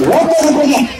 What does it mean?